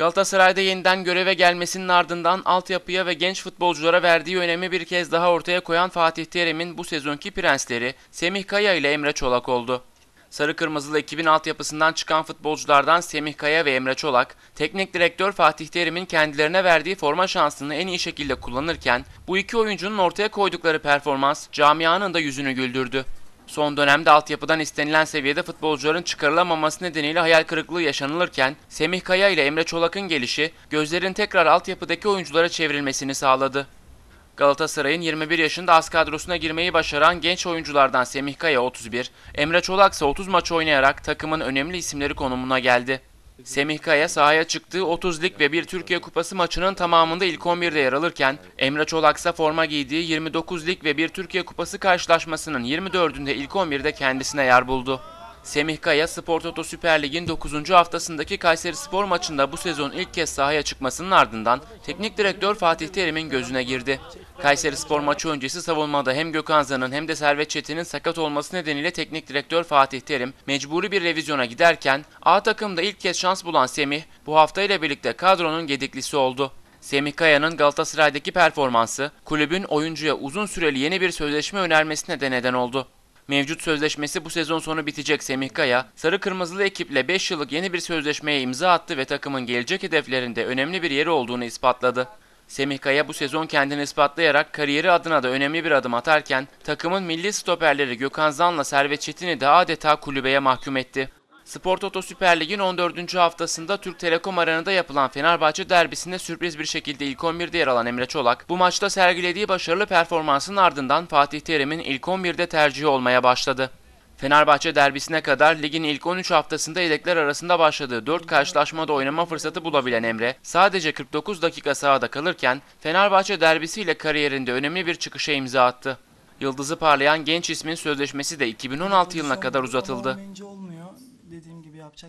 Galatasaray'da yeniden göreve gelmesinin ardından altyapıya ve genç futbolculara verdiği önemi bir kez daha ortaya koyan Fatih Terim'in bu sezonki prensleri Semih Kaya ile Emre Çolak oldu. Sarı Kırmızılı ekibin altyapısından çıkan futbolculardan Semih Kaya ve Emre Çolak, teknik direktör Fatih Terim'in kendilerine verdiği forma şansını en iyi şekilde kullanırken, bu iki oyuncunun ortaya koydukları performans camianın da yüzünü güldürdü. Son dönemde altyapıdan istenilen seviyede futbolcuların çıkarılamaması nedeniyle hayal kırıklığı yaşanılırken Semih Kaya ile Emre Çolak'ın gelişi gözlerin tekrar altyapıdaki oyunculara çevrilmesini sağladı. Galatasaray'ın 21 yaşında az kadrosuna girmeyi başaran genç oyunculardan Semih Kaya 31, Emre Çolak ise 30 maç oynayarak takımın önemli isimleri konumuna geldi. Semih Kaya sahaya çıktığı 30 lig ve bir Türkiye Kupası maçının tamamında ilk 11'de yer alırken Emre Çolak ise forma giydiği 29 lig ve bir Türkiye Kupası karşılaşmasının 24'ünde ilk 11'de kendisine yer buldu. Semih Kaya Spor Toto Süper Lig'in 9. haftasındaki Kayseri Spor maçında bu sezon ilk kez sahaya çıkmasının ardından teknik direktör Fatih Terim'in gözüne girdi. Kayseri Spor maçı öncesi savunmada hem Gökhan Zan'ın hem de Servet Çetin'in sakat olması nedeniyle teknik direktör Fatih Terim mecburi bir revizyona giderken A takımda ilk kez şans bulan Semih bu hafta ile birlikte kadronun gediklisi oldu. Semih Kaya'nın Galatasaray'daki performansı kulübün oyuncuya uzun süreli yeni bir sözleşme önermesine de neden oldu. Mevcut sözleşmesi bu sezon sonu bitecek Semih Kaya, Sarı Kırmızılı ekiple 5 yıllık yeni bir sözleşmeye imza attı ve takımın gelecek hedeflerinde önemli bir yeri olduğunu ispatladı. Semih Kaya bu sezon kendini ispatlayarak kariyeri adına da önemli bir adım atarken takımın milli stoperleri Gökhan Zan'la Servet Çetin'i de adeta kulübeye mahkum etti. Spor Toto Süper Lig'in 14. haftasında Türk Telekom Arena'da yapılan Fenerbahçe derbisinde sürpriz bir şekilde ilk 11'de yer alan Emre Çolak, bu maçta sergilediği başarılı performansın ardından Fatih Terim'in ilk 11'de tercihi olmaya başladı. Fenerbahçe derbisine kadar ligin ilk 13 haftasında yedekler arasında başladığı 4 karşılaşmada oynama fırsatı bulabilen Emre, sadece 49 dakika sahada kalırken Fenerbahçe derbisiyle kariyerinde önemli bir çıkışa imza attı. Yıldızı parlayan genç ismin sözleşmesi de 2016 yılına kadar uzatıldı. Dediğim gibi yapacak